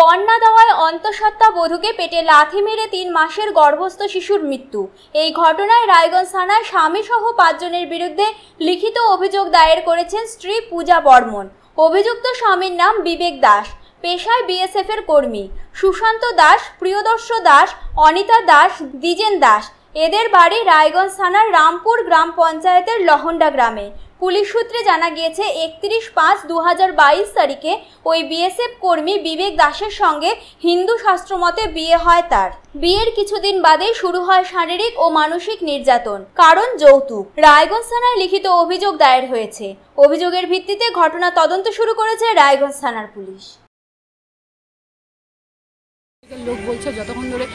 পণ দেওয়ায় অন্তঃসত্ত্বা বধূকে পেটে লাথি মেরে তিন মাসের গর্ভস্থ শিশুর মৃত্যু। এই ঘটনায় রায়গঞ্জ থানায় স্বামীসহ পাঁচজনের বিরুদ্ধে লিখিত অভিযোগ দায়ের করেছেন স্ত্রী পূজা বর্মন। অভিযুক্ত স্বামীর নাম বিবেক দাস, পেশায় বিএসএফ এর কর্মী। সুশান্ত দাস, প্রিয়দর্শ দাস, অনিতা দাস, দ্বিজেন দাস। এদের বাড়ি রায়গঞ্জ থানার রামপুর গ্রাম পঞ্চায়েতের লহন্ডা গ্রামে। পুলিশ সূত্রে জানা গিয়েছে, একত্রিশ পাঁচ দু তারিখে ওই বিএসএফ কর্মী বিবেক দাসের সঙ্গে হিন্দু শাস্ত্রমতে বিয়ে হয় তার। বিয়ের কিছুদিন বাদেই শুরু হয় শারীরিক ও মানসিক নির্যাতন, কারণ যৌতুক। রায়গঞ্জ থানায় লিখিত অভিযোগ দায়ের হয়েছে। অভিযোগের ভিত্তিতে ঘটনা তদন্ত শুরু করেছে রায়গঞ্জ থানার পুলিশ। লোক বলছে, যতক্ষণ ধরে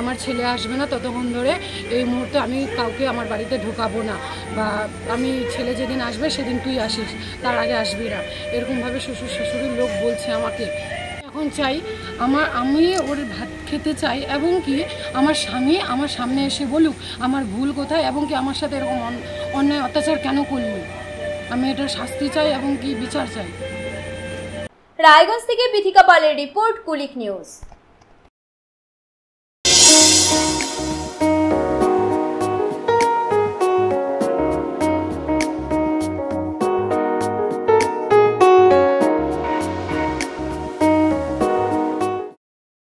আমার ছেলে আসবে না ততক্ষণ ধরে, এই মুহূর্তে আমি কাউকে আমার বাড়িতে ঢোকাবো না। বা আমি ছেলে যেদিন আসবে সেদিন তুই আসিস, তার আগে আসবি না। এরকমভাবে শ্বশুর শাশুড়ির লোক বলছে আমাকে। এখন চাই আমার, আমি ওর ভাত খেতে চাই এবং কি আমার স্বামী আমার সামনে এসে বলুক আমার ভুল কোথায় এবং কি আমার সাথে এরকম অন্যায় অত্যাচার কেন করল? আমি এটা শাস্তি চাই এবং কি বিচার চাই? রায়গঞ্জ থেকে পীথিকা পালের রিপোর্ট কুলিক নিউজ।